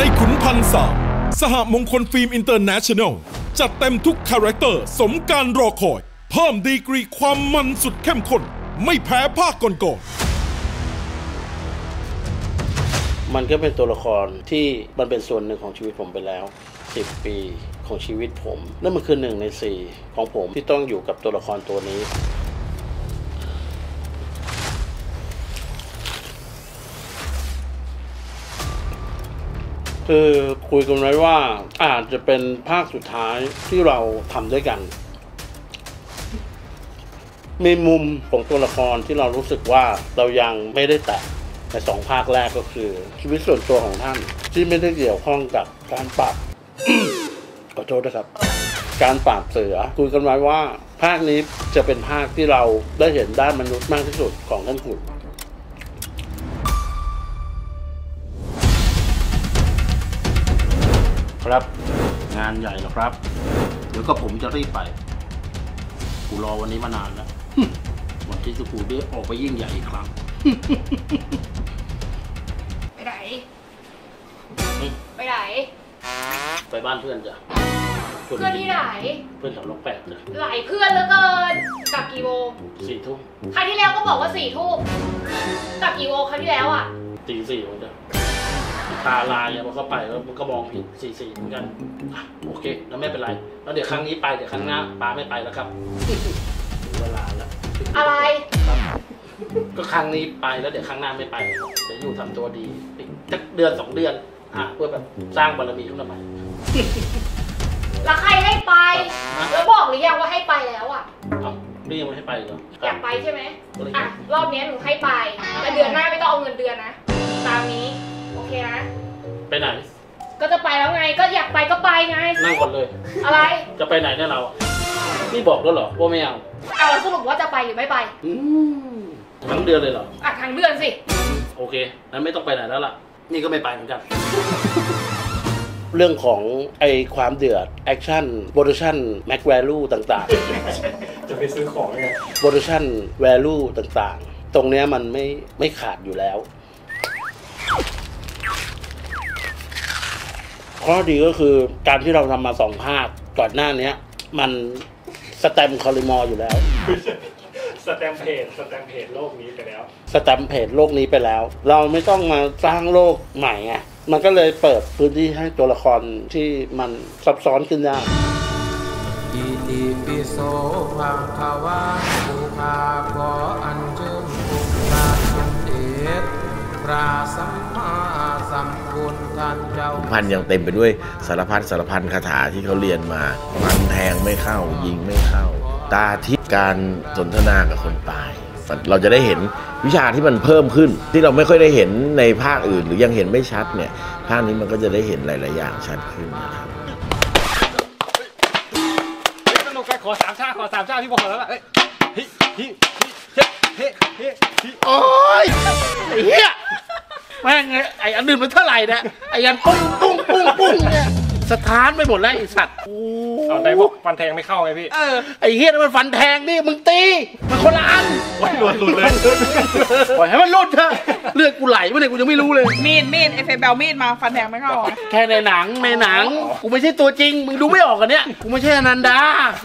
ในขุนพันสามสหมงคลฟิล์มอินเตอร์เนชั่นแนลจัดเต็มทุกคาแรคเตอร์ สมการรอคอย เพิ่มดีกรีความมันสุดเข้มข้น ไม่แพ้ภาคก่อนๆมันก็เป็นตัวละครที่มันเป็นส่วนหนึ่งของชีวิตผมไปแล้ว 10 ปีของชีวิตผม นั่นมันคือหนึ่งในสี่ของผมที่ต้องอยู่กับตัวละครตัวนี้ คือคุยกันไว้ว่าอาจจะเป็นภาคสุดท้ายที่เราทำด้วยกัน มีมุมของตัวละครที่เรารู้สึกว่าเรายังไม่ได้แตะในสองภาคแรกก็คือ ชีวิตส่วนตัวของท่านที่ไม่ได้เกี่ยวข้องกับการปราบขอโทษนะครับ การปราบเสือคุยกันไว้ว่า ภาคนี้จะเป็นภาคที่เราได้เห็นด้านมนุษย์มากที่สุดของท่านขุน ครับ งานใหญ่แล้วครับ เดี๋ยวก็ผมจะรีบไป กูรอวันนี้มานานแล้ว วันที่สกูได้ออกไปยิ่งใหญ่อีกครั้ง ไปไหนเฮ้ยไปไหน ไปบ้านเพื่อนจ้ะ เพื่อนที่ไหน เพื่อนแถวล็อกแปดเลยหลายเพื่อนเหลือเกิน กลับกี่โมงสี่ทุ่มครั้งที่แล้วก็บอกว่าสี่ทุ่มกลับกี่โมงครั้งที่แล้วอะตีสี่ผมจะ ตาลายเนี่ยพอเข้าไปแล้วมันก็มองผิดสี่สี่เหมือนกันอะโอเค แล้วไม่เป็นไรแล้วเดี๋ยวครั้งนี้ไปเดี๋ยวครั้งหน้าป้าไม่ไปแล้วครับถึงเวลาแล้วอะไรก็ครั้งนี้ไปแล้วเดี๋ยวครั้งหน้าไม่ไปครับเดี๋ยวอยู่ทำตัวดีอีกสักเดือนสองเดือนอะเพื่อแบบสร้างบารมีขึ้นมาใหม่ แล้วใครให้ไปแล้วบอกหรือยังว่าให้ไปแล้วอะ เอ้านี่ยังไม่ให้ไปเหรออยากไปใช่ไหม อะ รอบนี้หนูให้ไปแต่เดือนหน้าไม่ต้องเอาเงินเดือนนะ ไปไหน ก็จะไปแล้วไง ก็อยากไปก็ไปไง นั่งก่อนเลย อะไร จะไปไหนเนี่ยเราอะนี่บอกแล้วเหรอว่าไม่เอาเอาแล้วสรุปว่าจะไปหรือไม่ไป อืมทั้งเดือนเลยเหรอ อะทั้งเดือนสิ โอเค นั้นไม่ต้องไปไหนแล้วล่ะ นี่ก็ไม่ไปเหมือนกัน เรื่องของไอความเดือด แอคชั่น โปรดักชั่น แม็กแวลูต่างจะไปซื้อของไงๆ โปรดักชั่น แวลูต่างๆ ตรงเนี้ยมันไม่ไม่ขาดอยู่แล้ว ข้อดีก็คือการที่เราทำมาสองภาคก่อนหน้าเนี้ย มันสแตมป์คอลิมอร์อยู่แล้ว สแตมเพจสแตมเพจโลกนี้ไปแล้ว สแตมป์เพจโลกนี้ไปแล้ว เราไม่ต้องมาสร้างโลกใหม่ไงมันก็เลยเปิดพื้นที่ให้ตัวละครที่มันซับซ้อนขึ้นได้ อิติปิโสภะคะวะบูชาขออัญเชิญองค์พระสมเด็จพระสัมมาสัม พุทธเจ้าพันยังเต็มไปด้วยสารพัดสารพันคาถาที่เขาเรียนมาฟันแทงไม่เข้า ยิงไม่เข้า ตาทิพย์การสนทนากับคนตาย เราจะได้เห็นวิชาที่มันเพิ่มขึ้น ที่เราไม่ค่อยได้เห็นในภาคอื่น หรือยังเห็นไม่ชัดเนี่ยภาคนี้มันก็จะได้เห็นหลาย ๆ อย่างชัดขึ้นนะครับสนุกกันขอสามชาติขอสามชาติพี่บอกแล้วล่ะเฮ้ยเฮ้ยเฮ้ยเฮ้ยเฮ้ยเฮ้ยเฮ้ยโอ้ยไอ้เหี้ย แม่งไงไอ้อันอื่นมันเท่าไหร่นะไอ้ยันปุ้งปุ้งปุ้งปุ้งเนี่ยสถานไปหมดแล้วไอ้สัตว์โอ้เอาไหนบอกฟันแทงไม่เข้าไงพี่ เออไอ้เหี้ยนั่นมันฟันแทงนี่มึงตีมันคนละอันโอ้ยหลุดหลุดเลย ปล่อยให้มันรุดเถอะเลือดกูไหลมาเนี่ยกูยังไม่รู้เลย มีดมีดไอเฟย์เบลมีดมาฟันแทงไม่เข้าเหรอแค่ในหนังในหนังกูไม่ใช่ตัวจริงมึงดูไม่ออกกันเนี่ยกูไม่ใช่อนันดา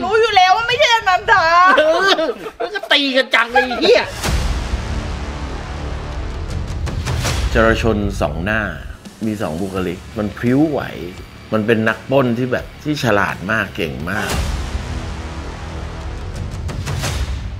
รู้อยู่แล้วว่าไม่ใช่อนันดา เออแล้วก็ตีกันจังเลยไอ้เหี้ย จรชนสองหน้า มีสองบุคลิก มันพริ้วไหว มันเป็นนักป้นที่แบบที่ฉลาดมากเก่งมาก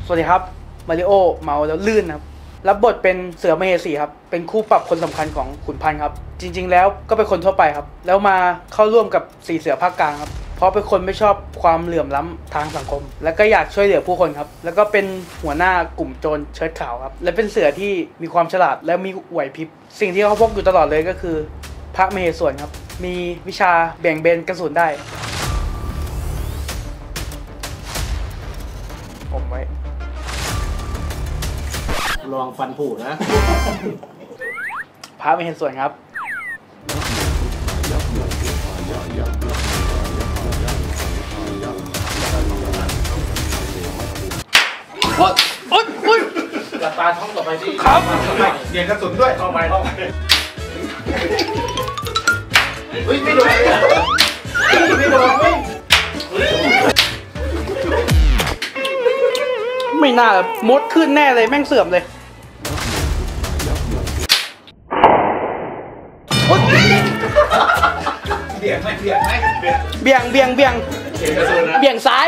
สวัสดีครับ มาริโอเมาแล้วลื่นครับ รับบทเป็นเสือมเหสีครับ เป็นคู่ปรับคนสำคัญของขุนพันธ์ครับ จริง ๆ แล้วก็เป็นคนทั่วไปครับ แล้วมาเข้าร่วมกับสีเสือภาคกลางครับ เพราะเป็นคนไม่ชอบความเหลื่อมล้ำทางสังคม แล้วก็อยากช่วยเหลือผู้คนครับ แล้วก็เป็นหัวหน้ากลุ่มโจรเชิดขาวครับ และเป็นเสือที่มีความฉลาดและมีไหวพริบ สิ่งที่เขาพกอยู่ตลอดเลยก็คือ พระมเหสวนครับ มีวิชาแบ่งเบนกระสุนได้ ผมไว้ ลองฟันผุนะ พระไม่เห็นส่วนครับ โอ๊ยโอ๊ยโอ๊ยหลับตาท้องต่อไปที่ครับเรียนกระสุนด้วยเข้าไปเข้าไปเฮ้ยไม่โดนไม่โดนเฮ้ยไม่น่ามดขึ้นแน่เลยแม่งเสื่อมเลยโอ๊ยเบี่ยงไหมเบี่ยงไหมเบี่ยงเบี่ยงเบี่ยงเบี่ยงเบี่ยงกระสุนนะเบี่ยงซ้าย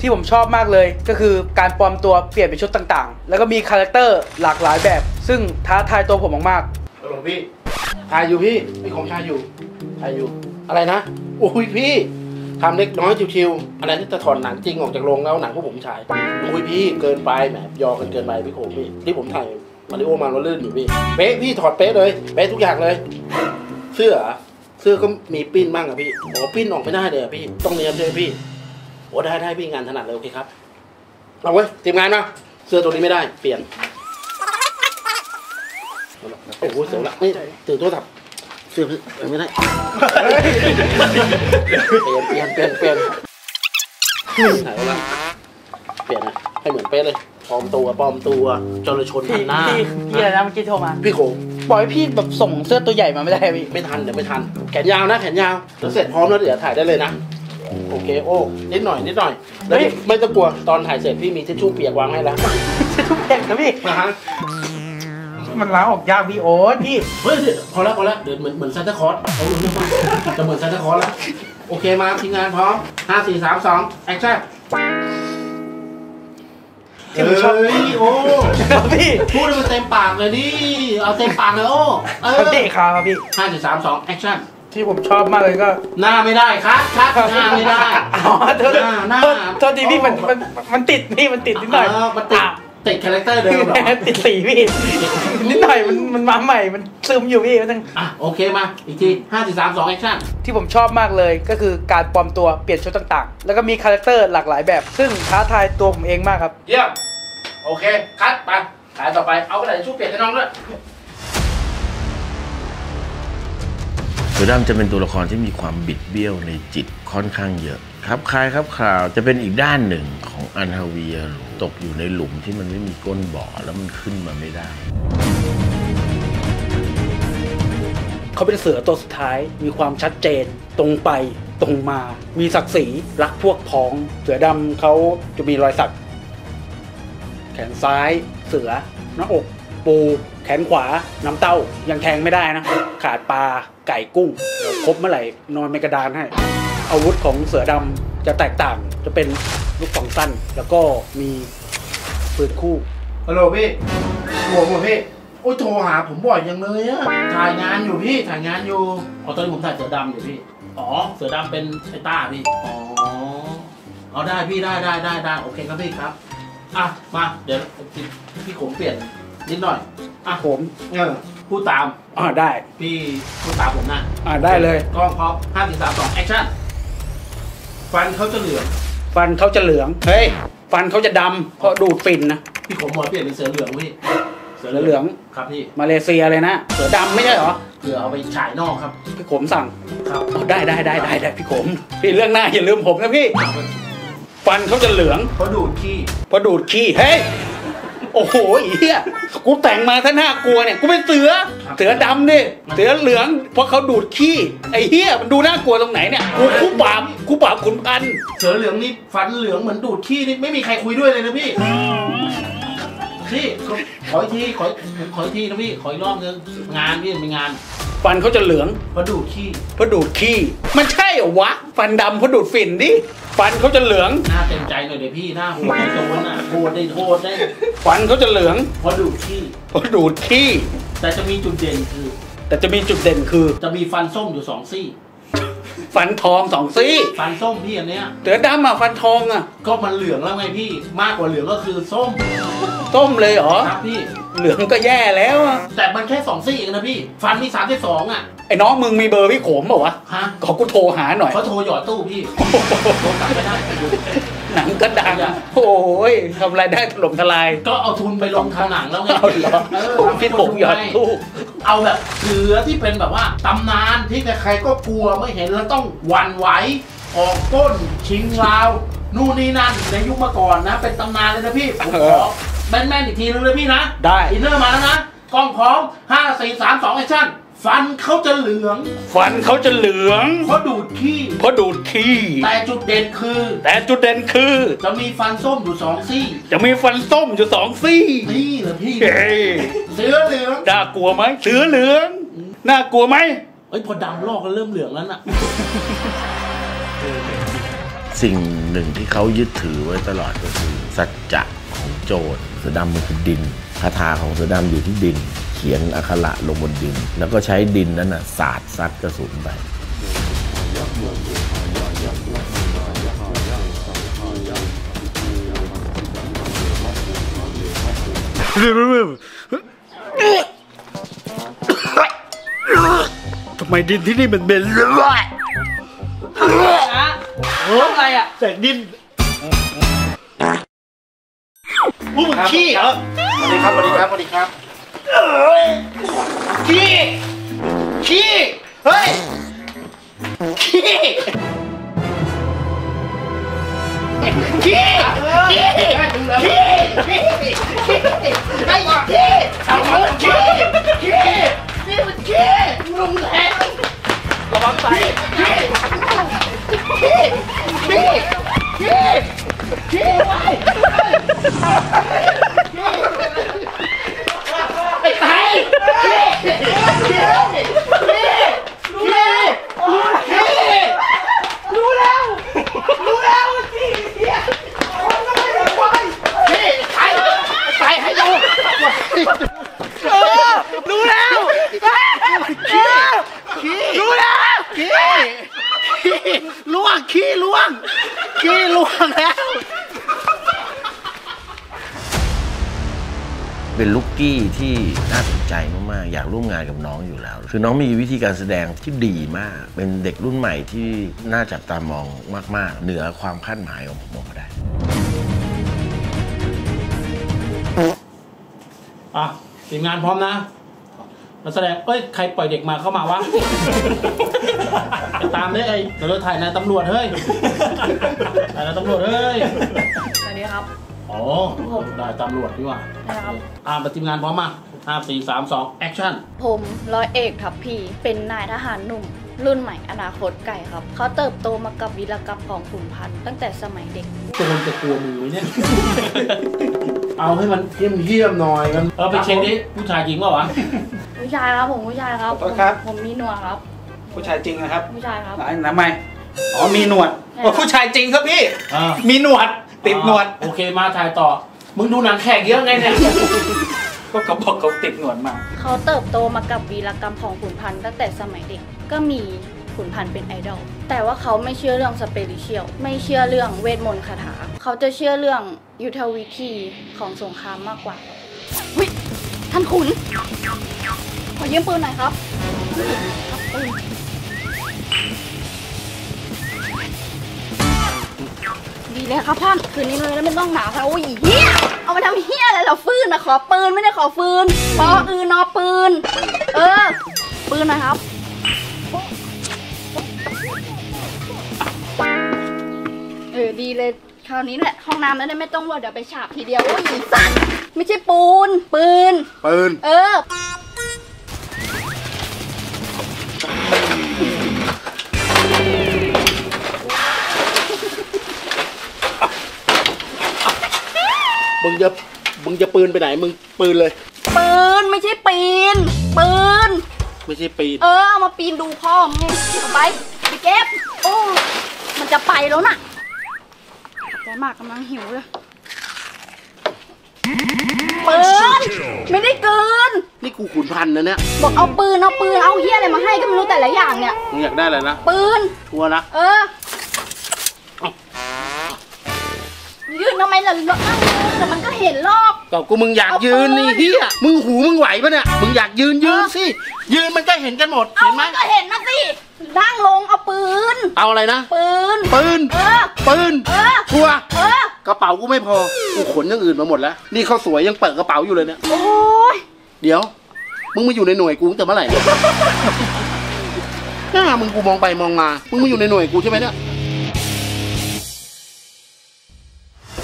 ที่ผมชอบมากเลยก็คือการปลอมตัวเปลี่ยนเป็นชุดต่างๆ แล้วก็มีคาแรคเตอร์หลากหลายแบบ ซึ่งท้าทายตัวผมมากฮัลโหลพี่ถ่ายอยู่พี่พี่ของถ่ายอยู่ถ่ายอยู่อะไรนะโอ้ยพี่ทำเล็กน้อยชิวๆอะไรนี่จะถอนหนังจริงออกจากโรงแล้วหนังพวกผมฉายโอ้ยพี่เกินไปแหมยอกันเกินไปพี่โขมพี่ที่ผมถ่ายมาริโอมาเราลื่นอยู่พี่เป๊ะพี่ถอดเป๊ะเลยเป๊ะทุกอย่างเลย เสื้อเหรอเสื้อก็มีปิ้นบ้างอะพี่โอ้ปิ้นออกไม่ได้เลยอะพี่ต้องเนียบใช่ไหมพี่ โอ้ได้ได้พี่งานถนัดเลยโอเคครับเอาเว้ยทีมงานมาเสื้อตัวนี้ไม่ได้เปลี่ยนโอ้โหเสียวละนี่ถือโทรศัพท์เสื้อพี่ไม่ได้เปลี่ยนเปลี่ยนเปลี่ยนเปลี่ยนไหนวะละเปลี่ยนนะให้เหมือนเป๊ะเลยปลอมตัวปลอมตัวจรชนๆพันพี่หน้าพี่พี่อะไรนะเมื่อกี้โทรมาพี่โขงบอกให้พี่แบบส่งเสื้อตัวใหญ่มาไม่ได้พี่ไม่ทันเดี๋ยวไม่ทันแขนยาวนะแขนยาวแล้วเสร็จพร้อมแล้วเดี๋ยวถ่ายได้เลยนะ โอเคโอ้นิดหน่อยนิดหน่อยแล้วเฮ้ยไม่ต้องกลัวตอนถ่ายเสร็จพี่มีทิชชู่เปียกวางให้แล้วทุกแข่งนะพี่นะฮะมันล้างออกยากพี่โอ๊ตพี่เฮ้ยเดี๋ยวพอแล้วพอแล้วเดี๋ยวเหมือนเหมือนซานตาคลอสเอาเรื่องมากจะเหมือนซานตาคลอสแล้วโอเคมาทีมงานพร้อมห้าสี่สามสองแอคชั่นที่ผมชอบเฮ้ยโอ้ครับพี่พูดให้มันเต็มปากเลยดิเอาเต็มปากเลยโอ้เอครับอพี่ครับพี่ห้าสี่สามสองแอคชั่น ที่ผมชอบมากเลยก็หน้าไม่ได้ครับครับหน้าไม่ได้อ๋อโทษหน้าหน้าโทษโทษทีพี่มันมันมันติดพี่มันติดนิดหน่อยเออมันติดอะติดคาแรคเตอร์เดิมเหรอติดสีพี่นิดหน่อยมันมันมาใหม่มันซึมอยู่พี่มันต้องอะโอเคมาอีกทีห้าสี่สามสองแอคชั่นที่ผมชอบมากเลยก็คือการปลอมตัวเปลี่ยนชุดต่างๆ แล้วก็มีคาแรคเตอร์หลากหลายแบบ ซึ่งท้าทายตัวผมเองมากครับ เยี่ยมโอเค cut ไปถ่ายต่อไปเอากระดาษทิชชู่เปียกให้น้องด้วย เสือดำจะเป็นตัวละครที่มีความบิดเบี้ยวในจิตค่อนข้างเยอะครับคลายครับคราวจะเป็นอีกด้านหนึ่งของอันฮาเวียร์ตกอยู่ในหลุมที่มันไม่มีก้นบ่อแล้วมันขึ้นมาไม่ได้ เขาเป็นเสือตัวสุดท้ายมีความชัดเจน ตรงไปตรงมา มีศักดิ์ศรีรักพวกพ้อง เสือดำเขาจะมีรอยสัก แขนซ้ายเสือหน้าอก ปูแขนขวาน้ำเต้ายังแทงไม่ได้นะ ขาดปลาไก่กุ้งเดี๋ยวครบเมื่อไหร่นอนในกระดานให้ อาวุธของเสือดำจะแตกต่างจะเป็นลูกสองสั้น แล้วก็มีปืนคู่ฮัลโหลพี่โทรมาพี่โอ้ยโทรหาผมบ่อยยังเลยอะถ่ายงานอยู่พี่ถ่ายงานอยู่อ๋อตอนนี้ผมถ่ายเสือดำอยู่พี่อ๋อเสือดำเป็นไอ้ต้าพี่อ๋อเอาได้พี่ได้ได้ได้ได้โอเคครับพี่ครับอะมาเดี๋ยวพี่พี่ขมเปลี่ยน นิดหน่อยอะผมเออพูดตามอ่าได้ พี่พูดตามผมนะอ่าได้เลยกล้องพร้อมห้าสี่สามสองแอคชั่นฟันเขาจะเหลืองฟันเขาจะเหลืองเฮ้ยฟันเขาจะดำเพราะดูดฝิ่นนะพี่ขมหมอเปลี่ยนเป็นเสือเหลืองพี่เสือเหลืองครับพี่มาเลเซียเลยนะเสือดำไม่ใช่เหรอเผื่อเอาไปฉายนอกครับพี่ขมสั่งครับอ๋อได้ได้ได้ได้ได้พี่ขมพี่เรื่องหน้าอย่าลืมผมนะพี่ฟันเขาจะเหลืองเขาดูดขี้เพราะดูดขี้เฮ้ย โอ้โหไอ้เหี้ยกูแต่งมาถ้าน่ากลัวเนี่ยกูเป็นเสือเสือดำดิเสือเหลืองเพราะเขาดูดขี้ไอ้เหี้ยมันดูน่ากลัวตรงไหนเนี่ยกูคู่ปราบคู่ปราบขุนพันธุ์เสือเหลืองนี่ฟันเหลืองเหมือนดูดขี้นี่ไม่มีใครคุยด้วยเลยนะพี่พี่ขออีกทีขอขออีกทีนะพี่ขออีกรอบนึงงานพี่มีงาน ฟันเขาจะเหลืองเพราะดูดขี้เพราะดูดขี้ มันใช่เหรอวะ ฟันดำเพราะดูดฝิ่นดิ ฟันเขาจะเหลือง หน้าเต็มใจหน่อยเดี๋ยวพี่หน้าโหดไอ้โจรน่ะโหดได้โทษได้ฟันเขาจะเหลืองเพราะดูดขี้เพราะดูดขี้ แต่จะมีจุดเด่นคือ แต่จะมีจุดเด่นคือ จะมีฟันส้มอยู่สองซี่ ฟันทองสองซี่ฟันส้มพี่อันเนี้ยเสือดำอะฟันทองอะ ก็มันเหลืองแล้วไงพี่ มากกว่าเหลืองก็คือส้มต้มเลยเหรอ ครับพี่ เหลืองก็แย่แล้วอะแต่มันแค่สองซี่เองนะพี่ ฟันมีสามสิบสองอะ ไอ้น้องมึงมีเบอร์พี่โขมเปล่าวะฮะขอกูโทรหาหน่อยเขาโทรหยอดตู้พี่โทรกลับไม่ได้ หนังก็ดังโอ้ยทำรายได้ถล่มทลาย ก็เอาทุนไปลงทำหนังแล้วไงเอาเหรอเออพี่ผมหยอดตู้เอาแบบเสือที่เป็นแบบว่าตำนานที่ใครๆก็กลัวไม่เห็นแล้วต้องหวั่นไหวออกปล้นชิงราวนู่นนี่นั่นในยุคเมื่อก่อนนะ เป็นตำนานเลยนะพี่ผมขอแม่นๆอีกทีนึงเลยพี่นะได้ inner มาแล้วนะกล้องพร้อมห้าสี่สามสองแอคชั่น ฟันเขาจะเหลือง ฟันเขาจะเหลือง เพราะดูดขี้เพราะดูดขี้แต่จุดเด่นคือ แต่จุดเด่นคือ จะมีฟันส้มอยู่สองซี่ จะมีฟันส้มอยู่สองซี่นี่เหรอพี่เฮ้ยเสือเหลืองน่ากลัวไหมเสือเหลืองน่ากลัวไหมเอ้ยพอดำลอกก็เริ่มเหลืองแล้วน่ะสิ่งหนึ่งที่เขายึดถือไว้ตลอดก็คือสัจจะของโจรเสือดำมันคือดินคาถาของเสือดำอยู่ที่ดินเขียนอักขระลงบนดิน แล้วก็ใช้ดินนั้นน่ะสาดซัดกระสุนไปทำไมดินที่นี่มันเป็นเลือดนะทำอะไรอะแต่ดินมึงขี้เหรอสวัสดีครับสวัสดีครับสวัสดีครับ ขี้ขี้เฮ้ยขี้ขี้ขี้ขี้ขี้ขี้ไอ้ขี้เอาเงินขี้ เป็นลูกกี้ที่น่าสนใจมากๆ อยากร่วมงานกับน้องอยู่แล้ว คือน้องมีวิธีการแสดงที่ดีมาก เป็นเด็กรุ่นใหม่ที่น่าจับตามองมาก ๆ เหนือความคาดหมายของผมบอกก็ได้อะทีมงานพร้อมนะมาแสดงเอ้ย ใครปล่อยเด็กมาเข้ามาวะไปตามได้ไอ้เดี๋ยวเราถ่ายนายตำรวจเฮ้ยถ่ายนายตำรวจเฮ้ย สวัสดีครับ อ๋อได้ตำรวจดีกว่านะครับอ่ามาทีมงานพร้อมมาห้าสี่สามสองแอคชั่น ผมร้อยเอกทัพพีเป็นนายทหารหนุ่ม รุ่นใหม่อนาคตไกลครับ เขาเติบโตมากับวีรกรรมของขุนพันธ์ตั้งแต่สมัยเด็กโจรจะกลัวมือไหมเนี่ย เอาให้มันเยี่ยมเยี่ยมๆหน่อยมันเออไปเช็คดิผู้ชายจริงเปล่าวะผู้ชายครับผมผู้ชายครับขอโทษครับ ผมมีหนวดครับ ผู้ชายจริงนะครับผู้ชายครับไหนทำไมอ๋อมีหนวด ใช่ว่าผู้ชายจริงครับพี่ อ่ามีหนวด ติดหนวด โอเคมาถ่ายต่อ มึงดูหนังแขกเยอะไงเนี่ย ก็เขาบอกเขาติดหนวดมา เขาเติบโตมากับวีรกรรมของขุนพันธ์ตั้งแต่สมัยเด็ก ก็มีขุนพันธ์เป็นไอดอล แต่ว่าเขาไม่เชื่อเรื่องสเปริเชียล ไม่เชื่อเรื่องเวทมนต์คาถา เขาจะเชื่อเรื่องยุทธวิธีของสงครามมากกว่าวิท่านขุน ขอยืมปืนหน่อยครับครับปืน ดีเลยครับท่านคืนนี้เลยแล้วไม่ต้องหนาวค่ะโอ้ยเฮียเอามาทำเฮียอะไรเหราฟืนนะขอปืนไม่ได้ขอฟืนปออือนอปืน เออ ปืนหน่อยครับ เออดีเลยคราวนี้แหละห้องน้ำนั้นไม่ต้องว่าเดี๋ยวไปฉาบทีเดียวโอ้ยสัตว์ไม่ใช่ปูน ปืน ปืน เออ มึงจะมึงจะปืนไปไหนมึงปืนเลย ปืนไม่ใช่ปีน ปืน ไม่ใช่ปีน เออเอามาปีนดูพ่อมึงเอาไปไปเก็บโอ้มันจะไปแล้วน่ะใจมากกำลังหิวเลยปืนไม่ได้เกิน นี่กูขุนพันธุ์นะเนี่ยบอกเอาปืนเอาปืนเอาเฮียอะไรมาให้ก็ไม่รู้แต่ละอย่างเนี่ยมึงอยากได้อะไรนะปืนกลัวนะเออ ยืนทำไมล่ะนั่งแต่มันก็เห็นรอบ ก็กูมึงอยากเอายืนนี่ปืนเฮียมึงหูมึงไหวปะเนี่ย มึงอยากยืนยืนสิ ยืนมันก็เห็นกันหมด เอาเห็นไหม มันก็เห็นนะสินั่งลงเอาปืน เอาอะไรนะ ปืน ปืน เออ ปืน เออ ชัวร์เออ กระเป๋ากูไม่พอ กูขนอย่างอื่นมาหมดแล้ว นี่ข้าวสวยยังเปิดกระเป๋าอยู่เลยเนี่ย โอ้ยเดี๋ยว มึงมาอยู่ในหน่วยกูตั้งแต่เมื่อไหร่เนี่ยหน้ามึงกูมองไปมองมา มึงมาอยู่ในหน่วยกูใช่ไหมเนี่ย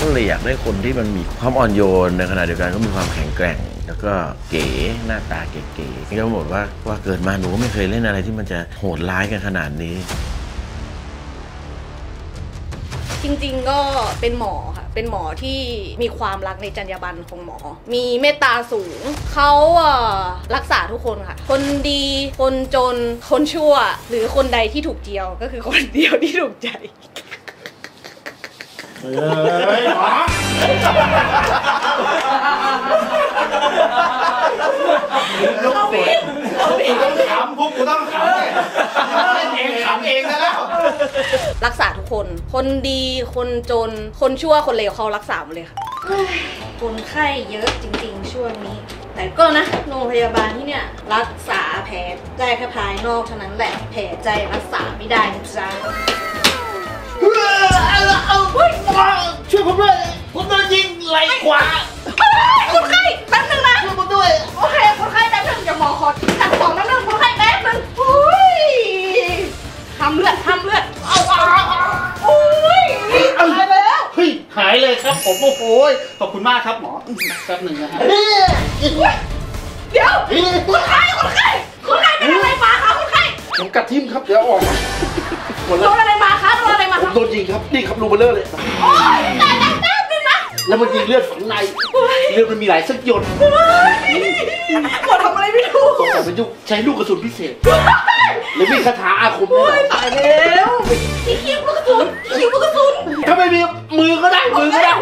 ก็เลยอยากได้คนที่มันมีความอ่อนโยนในขณะเดียวกันก็มีความแข็งแกร่ง แล้วก็เก๋หน้าตาเก๋ๆนี่ก็บอกว่าว่าเกิดมาหนูก็ไม่เคยเล่นอะไรที่มันจะโหดร้ายกันขนาดนี้ จริงๆก็เป็นหมอค่ะ เป็นหมอที่มีความรักในจรรยาบรรณของหมอ มีเมตตาสูง เขาอ่อรักษาทุกคนค่ะ คนดี คนจน คนชั่ว หรือคนใดที่ถูกเจียวก็คือคนเดียวที่ถูกใจ เฮ้ยหมอลูกศิษย์ต้องขำพวกกูต้องขำเลยเองขำเองซะแล้ว รักษาทุกคน คนดี คนจน คนชั่ว คนเลวเขารักษาหมดเลยค่ะคนไข้เยอะจริงๆ ช่วงนี้ แต่ก็นะโรงพยาบาลที่เนี่ย รักษาแผลได้แค่ภายนอกเท่านั้นแหละ แผลใจรักษาไม่ได้จ๊ะ ช่วยผมด้วยผมโดนยิงไหลขวาคนไข้แป๊บนึงนะช่วยผมด้วยโอเคคนไข้แป๊บนึงเดี๋ยวหมอขอจัดของแป๊บนึงคนไข้แป๊บนึงโอ้ยทำเลือดทำเลือดเอาเอาเอาโอ้ยตายไปแล้วเฮ้ยหายเลยครับผมโอ้โหขอบคุณมากครับหมอแป๊บนึงนะฮะเดี๋ยวคนไข้คนไข้คนไข้เป็นอะไรมาคะคนไข้ผมกัดทิ่มครับเดี๋ยวออกหมดโดแล้ว รับนี่ครับรูเบลเลอร์เลย โอ้ยแต่แต่แป๊บนึงนะแล้วมันยิงเลือดฝังใน เลือดมันมีหลายสักหยดโอ้ยหมอทำอะไรไม่ถูกสงสัยมันยุใช้ลูกกระสุนพิเศษ หรือมีคาถาอาคมแน่นอนตายแล้วพี่คิวลูกกระสุนพี่คิวลูกกระสุนถ้าไม่มีมือก็ได้มือก็ได้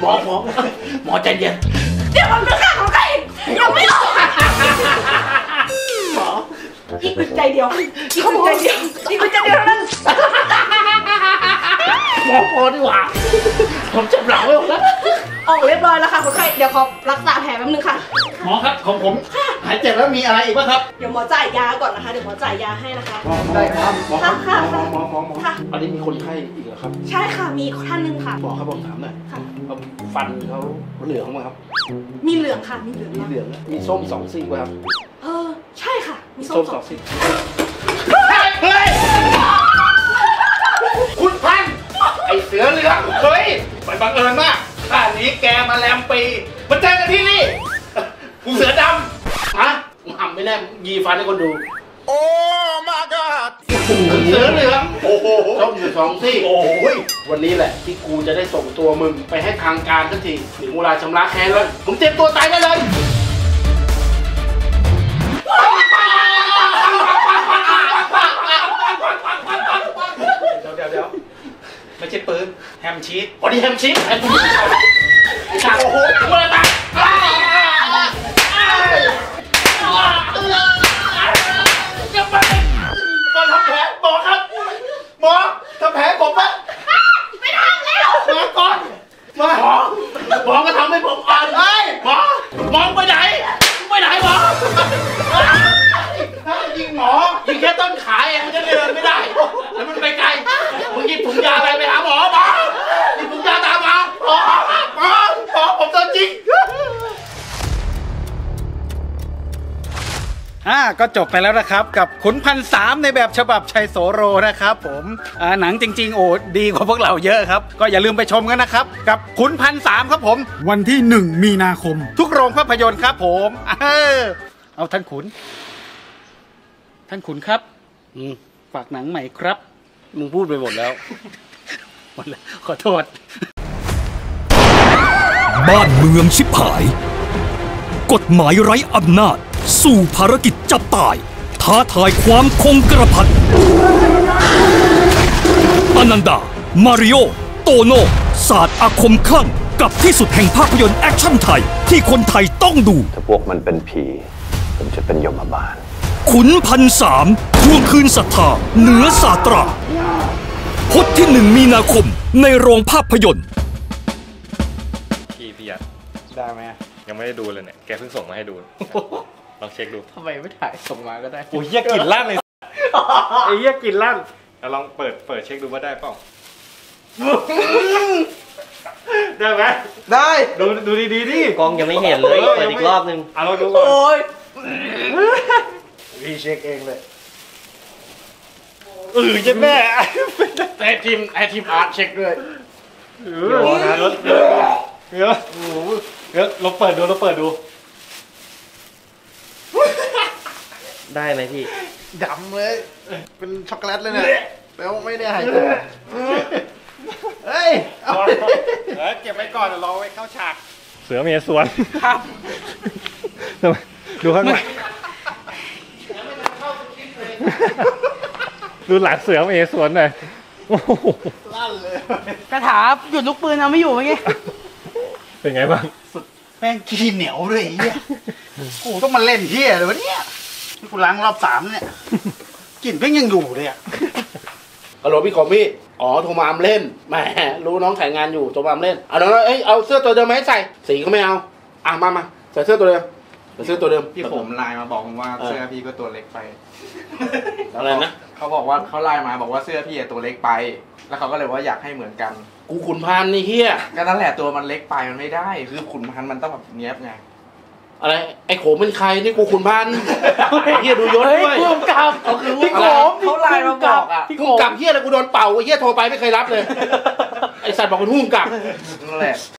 หมอหมอหมอใจเย็นเดี๋ยวมันเป็นข้าของใครยังไม่ออกหมออีกหนึ่งใจเดียวอีกหนึ่งใจเดียว พอดีกว่า ผมจำหลังไว้หมดแล้ว ออกเรียบร้อยแล้วค่ะคนไข้เดี๋ยวขอรักษาแผลแป๊บนึงค่ะ หมอครับของผมหายเจ็บแล้วมีอะไรอีกบ้างครับเดี๋ยวหมอจ่ายยาก่อนนะคะ เดี๋ยวหมอจ่ายยาให้นะคะ ได้ครับหมอครับค่ะหมอหมอหมอหมอค่ะ อันนี้มีคนไข้อีกเหรอครับใช่ค่ะมีอีกท่านหนึ่งค่ะ หมอครับผมถามหน่อยค่ะเอาฟันเขาเหลืองไหมครับ มีเหลืองค่ะมีเหลืองมีค่ะเหลืองนะมีส้มสองซี่ไหมครับ เออใช่ค่ะ มีส้ส้มมสสอองงซี่ เสือเหลืองเฮ้ยมันบังเอิญมากท่านี้แกมาแรมปีมาเจอกันที่นี่กูเสือดฮะผมทำไม่แน่ยีฟันให้คนดูำโอ้ my god เสือเหลืองโอ้โหส้มอยู่สองซี่โอ้ยวันนี้แหละ ที่กูจะได้ส่งตัวมึงไปให้ทางการสักทีถึงเวลาชำระแค้นแล้วมึงเตรียมตัวตายได้เลย ไม่ใช่ปืนแฮมชีสบอดี้แฮมชิปแฮมชิปโอ้โหกูเลยตาย มึงหยิบถุงยาไปไปหาหมอหมอหยิบถุงยาตามมาหมอหมอหมอผมโดนจริงอ่าก็จบไปแล้วนะครับ กับขุนพันสามในแบบฉบับชัยโสโรนะครับผมอ่าหนังจริง ๆ โอ้ดีกว่าพวกเราเยอะครับ ก็อย่าลืมไปชมกันนะครับ กับขุนพันสามครับผม วันที่ 1 มีนาคม ทุกโรงภาพยนตร์ครับผมเออเอาท่านขุน ท่านขุนครับฝากหนังใหม่ครับ มึงพูดไปหมดแล้ว หมดแล้ว ขอโทษ บ้านเมืองชิบหาย กฎหมายไร้อำนาจ สู่ภารกิจจับตาย ท้าทายความคงกระพันอนันดา มาริโอ โตโน่ศาสตร์อาคมคลั่งกับที่สุดแห่งภาพยนตร์แอคชั่นไทย ที่คนไทยต้องดู ถ้าพวกมันเป็นผี ผมจะเป็นยมบาล ขุนพันสามทวงคืนศรัทธา เหนือสาตราพุธที่หนึ่งมีนาคมในโรงภาพยนตร์พี่พี่ยัดได้ไหมยังไม่ได้ดูเลยเนี่ย แกเพิ่งส่งมาให้ดู ลองเช็คดูทำไมไม่ถ่ายส่งมาก็ได้ โอ้ยเหี้ยกลิ่นลั่นเลยไอ้เหี้ยกลิ่นลั่นเอาลองเปิดเปิดเช็คดูว่าได้เปล่าได้ไหมได้ดูดูดีดีๆดิกล้องยังไม่เห็นเลยเปิดอีกรอบนึงเอาลองดูก่อนโอ้ย พี่เช็คเองเลยดเออจะแม่ให้ทีมให้ทีมอาร์ตเช็คด้วยเออนะรถเออเออโอ้โหเออเราเปิดดูเราเปิดดู ได้ไหมพี่ดำเลย เป็นช็อกโกแลตเลยเนี่ยแล้วไม่ได้หายใจเฮ้ยเอาเออเก็บไว้ก่อนเดี๋ยวรอไว้เข้าฉาก เสือเมียสวนครับ ดูข้างหลัง ดูหลังเสือเมียสวนหน่อยโอ้โหลั่นเลย กระถาหยุดลูกปืนเอาไม่อยู่เมื่อกี้เป็นไงบ้างแป้งขี้เหนียวด้วยไอ้เหี้ยกูต้องมาเล่นเหี้ยเลยวะเนี่ยนี่กูล้างรอบสามเนี่ยกลิ่นแป้งยังอยู่เลยอะฮัลโหลพี่ขอมพี่ อ๋อโทรมามเล่น แหมรู้น้องถ่ายงานอยู่โทรมามเล่นเอาน้องเอ้ยเอาเสื้อตัวเดิมมาให้ใส่ สีก็ไม่เอา อะมามาใส่เสื้อตัวเดิม ใส่เสื้อตัวเดิมพี่ผมไลน์มาบอกผมว่าเออเสื้อพี่ก็ตัวเล็กไปอะไรนะเขาบอกว่าเขาไลน์มาบอกว่าเสื้อพี่อะตัวเล็กไป แล้วเขาก็เลยว่าอยากให้เหมือนกัน กูขุนพันธุ์นี่เฮียก็นั่นแหละตัวมันเล็กไปมันไม่ได้ คือขุนพันธุ์มันต้องแบบเนี้ยบไงอะไรไอ้โขมเป็นใครนี่กูขุนพันธุ์ไอ้เฮียดูยศด้วยเฮ้ยผู้กำกับเขาคือพี่โขมเขาไลน์มาบอกอะผู้กำกับเฮียอะไรกูโดนเป่าไอ้เฮียโทรไปไม่เคยรับเลยไอ้สัตว์บอกเป็นผู้กำกับนั่นแหละ